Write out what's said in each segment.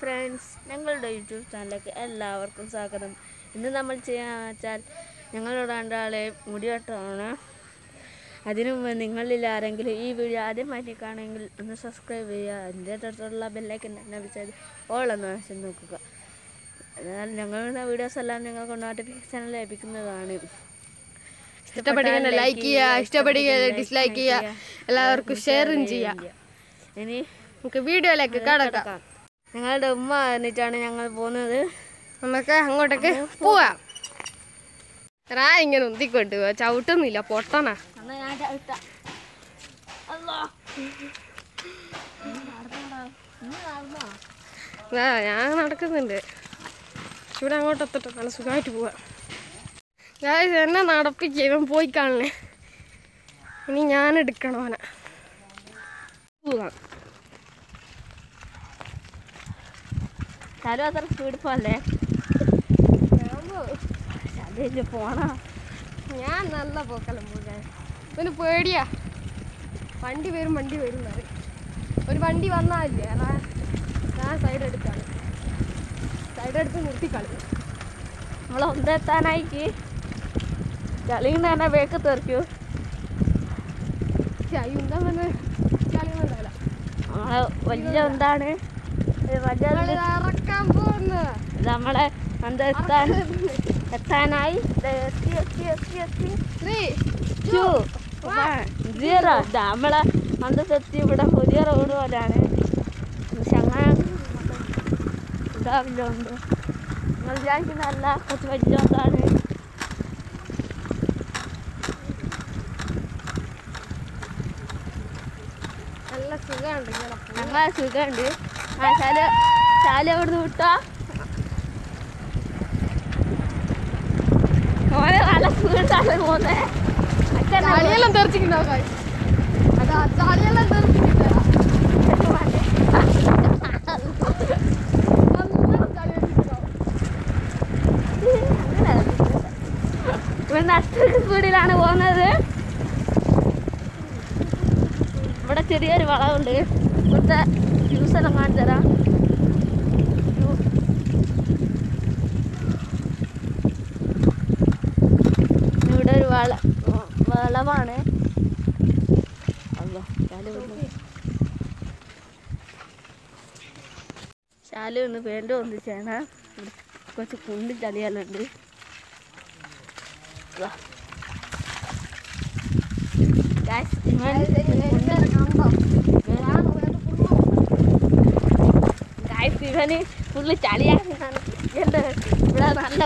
Friends ഞങ്ങളുടെ YouTube ചാനലിലേക്ക് എല്ലാവർക്കും സ്വാഗതം. ഇന്ന് നമ്മൾ ചെയ്യാന്ന് വെച്ചാൽ ഞങ്ങളുടെ രണ്ടാളെ മുടിവെട്ടമാണ് അതിനു മുമ്പ് നിങ്ങളിൽ ആരെങ്കിലും ഈ വീഡിയോ ആദ്യമായിട്ട് കാണുമെങ്കിൽ ഒന്ന് സബ്സ്ക്രൈബ് ചെയ്യുക. അതിന്റെ തൊട്ടുള്ള ബെല്ലൈക്കൻ തന്നെ വെച്ചാൽ ഓൾ എന്ന് വെച്ച് നോക്കുക. എന്നാൽ ഞങ്ങളുടെ വീഡിയോസ് എല്ലാം നിങ്ങൾക്ക് നോട്ടിഫിക്കേഷൻ ലഭിക്കുന്നതാണ്. ഇഷ്ടപ്പെട്ടെങ്കിൽ ലൈക്ക് ചെയ്യുക ഇഷ്ടപ്പെടുക ഡിസ്ലൈക്ക് ചെയ്യുക. എല്ലാവർക്കും ഷെയറും ചെയ്യുക. ഇനി നമുക്ക് വീഡിയോയിലേക്ക് കടക്കാം. ഞങ്ങളുടെ ഉമ്മ വന്നിട്ടാണ് ഞങ്ങൾ പോകുന്നത്. നമുക്ക് അങ്ങോട്ടേക്ക് പോവാം. റാ ഇങ്ങനെ ഉന്തിക്കൊണ്ട് പോവാ ചവിട്ടുന്നില്ല പൊട്ടണ. ഞാൻ നടക്കുന്നുണ്ട്. ഇവിടെ അങ്ങോട്ട് എത്തട്ടെ. നല്ല സുഖമായിട്ട് പോവാ. ഞാൻ എന്നെ നടപ്പിക്കുക ഇവൻ പോയി കാണണേ. ഇനി ഞാൻ എടുക്കണോനെ പോവാം. ചാലു അത്ര സ്പീഡ് പോലേ ശാലു പോണോ? ഞാൻ നല്ല പോക്കല്ല പോകാൻ ഇവന് പേടിയാ. വണ്ടി വരും വണ്ടി വരും പറയും. ഒരു വണ്ടി വന്നാലില്ലേ ഞാൻ സൈഡ് എടുക്കാണ് സൈഡ് എടുത്ത് നിർത്തി കളി. നമ്മൾ ഒന്നെത്താനായിക്ക്. കളിയിൽ തന്നെ വേക്ക് തെറിക്കൂ എന്താ വന്ന് കളിയൊന്നുണ്ടാവില്ല നമ്മളെ വലിയ എന്താണ്? നമ്മളെ എന്തെത്താൻ എത്താനായി. എത്തി സീറോ നമ്മളെ അന്തസ്സെത്തി ഇവിടെ പുതിയ റോഡ് പോലെയാണ് ഉണ്ടാവില്ല ഉണ്ട്. വിചാരിക്കുന്നതല്ല കുറച്ച് വലിയ നല്ല സുഖമുണ്ട് ഞങ്ങളെ സുഖമുണ്ട്. ആ ശാല ശാല എവിടുന്ന് വിട്ടോ ഓനെ നല്ല സ്പീഡാണ് അച്ഛൻ ചളിയെല്ലാം തെറിച്ചിട്ടുണ്ടോ? അതാ ചളിയെല്ലാം തെറിച്ചിട്ടുണ്ടോ? ഇവിടുന്ന് അത്രയ്ക്ക് സ്പീഡിലാണ് പോകുന്നത് ഇവിടെ ചെറിയൊരു വളവുണ്ട് ഇവിടുത്തെ ജ്യൂസ് എല്ലാം കാണിച്ചു തരാം ഇവിടെ ഒരു വള വളവാണ്. അല്ലോ ശാലു. ശാലു ഒന്ന് വേണ്ട ഒന്നിച്ചാണ് കുറച്ച് കുണ്ടി ചളിയാലുണ്ട് വാ. Guys, ഇവൻ Guys, ഇവന് ഫുള്ള് ചളിയാണ് എന്ത് ഇവിടെ നല്ല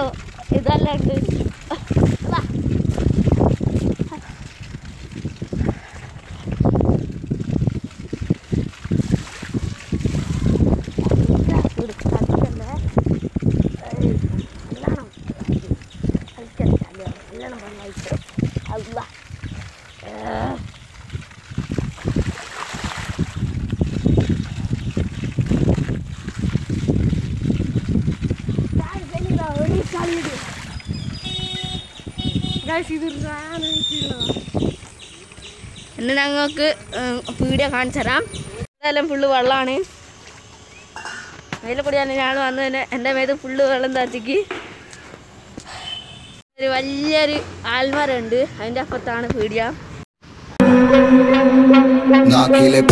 ഇന്ന് ഞങ്ങൾക്ക് വീഡിയോ കാണിച്ചു തരാം. എന്തായാലും ഫുള്ള് വെള്ളമാണ്. അതിൽ കൂടിയാണ് ഞാൻ വന്നതിന് എന്റെ മേത്ത് ഫുള്ള് വെള്ളം തച്ചിക്ക് ഒരു വലിയൊരു ആൽമരമുണ്ട്. അതിന്റെ അപ്പുറത്താണ് പീടിയ നാക്കിലെ